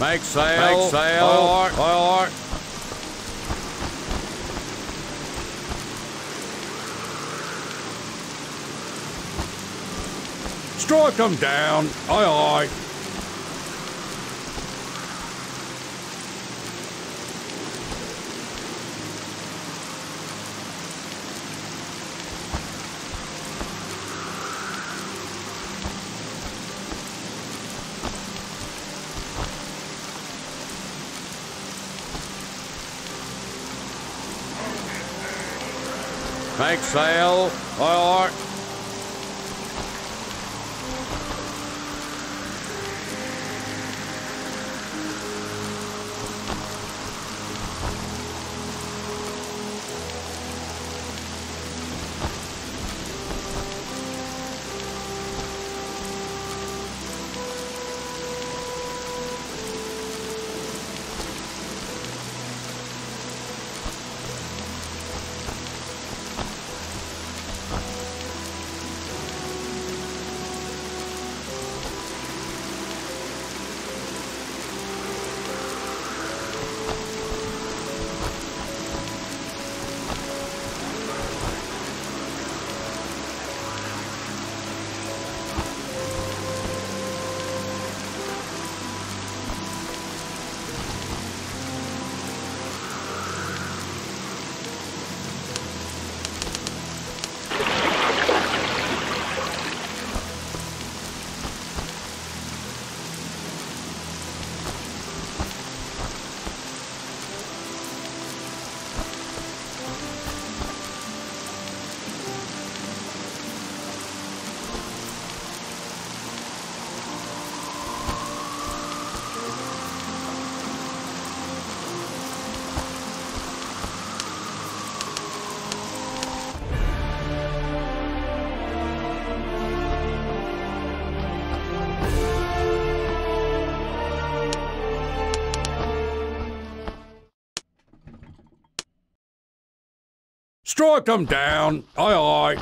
Make sail. Make sail. Aye, aye. Strike them down. Aye, aye. Sail. Aye, aye. Strike them down. Aye, aye.